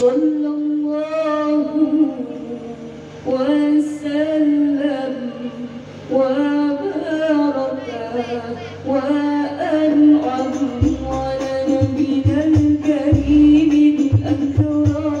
صلى الله وسلم وبارك وأنعم على نبينا الكريم الأكرم.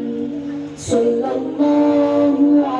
صلى الله عليه